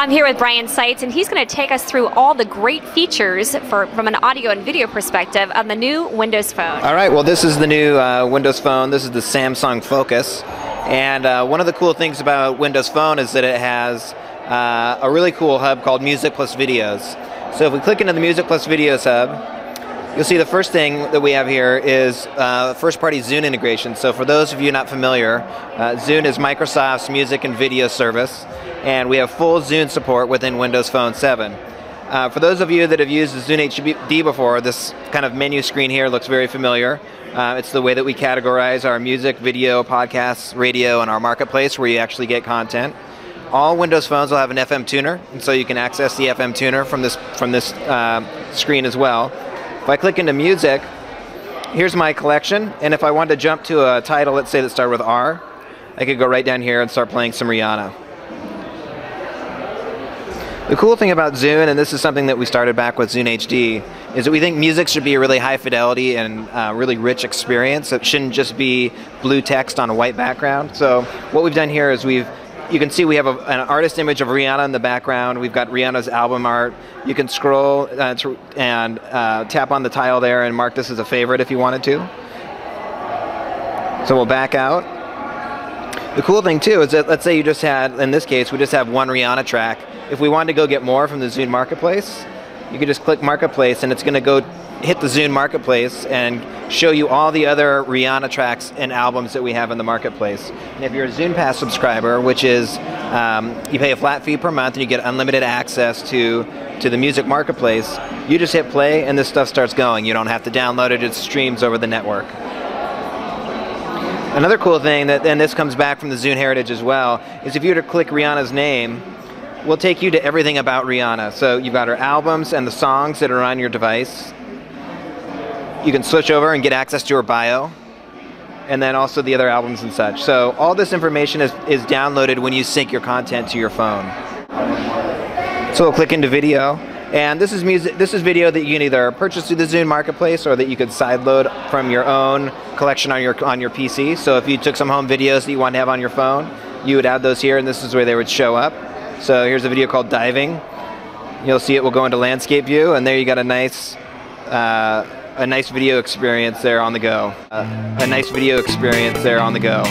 I'm here with Brian Seitz, and he's going to take us through all the great features for, from an audio and video perspective on the new Windows Phone. All right, well, this is the new uh, Windows Phone. This is the Samsung Focus. And uh, one of the cool things about Windows Phone is that it has uh, a really cool hub called Music Plus Videos. So if we click into the Music Plus Videos hub, You'll see the first thing that we have here is uh, first-party Zune integration. So for those of you not familiar, uh, Zune is Microsoft's music and video service, and we have full Zune support within Windows Phone 7. Uh, for those of you that have used the Zune HD before, this kind of menu screen here looks very familiar. Uh, it's the way that we categorize our music, video, podcasts, radio, and our marketplace where you actually get content. All Windows phones will have an FM tuner, and so you can access the FM tuner from this from this uh, screen as well. If I click into music, here's my collection, and if I wanted to jump to a title, let's say that started with R, I could go right down here and start playing some Rihanna. The cool thing about Zune, and this is something that we started back with Zune HD, is that we think music should be a really high fidelity and uh, really rich experience. It shouldn't just be blue text on a white background. So what we've done here is we've you can see we have a, an artist image of Rihanna in the background. We've got Rihanna's album art. You can scroll uh, and uh, tap on the tile there and mark this as a favorite if you wanted to. So we'll back out. The cool thing too is that let's say you just had, in this case, we just have one Rihanna track. If we wanted to go get more from the Zune Marketplace, you could just click Marketplace and it's going to go hit the Zune Marketplace and show you all the other Rihanna tracks and albums that we have in the marketplace. And if you're a Zune Pass subscriber, which is um, you pay a flat fee per month and you get unlimited access to to the music marketplace, you just hit play and this stuff starts going. You don't have to download it; it streams over the network. Another cool thing that, and this comes back from the Zune heritage as well, is if you were to click Rihanna's name, we'll take you to everything about Rihanna. So you've got her albums and the songs that are on your device you can switch over and get access to her bio and then also the other albums and such. So all this information is, is downloaded when you sync your content to your phone. So we'll click into video. And this is music. This is video that you can either purchase through the Zune Marketplace or that you could sideload from your own collection on your on your PC. So if you took some home videos that you want to have on your phone, you would add those here, and this is where they would show up. So here's a video called Diving. You'll see it will go into landscape view, and there you got a nice uh, a nice video experience there on the go. Uh, a nice video experience there on the go.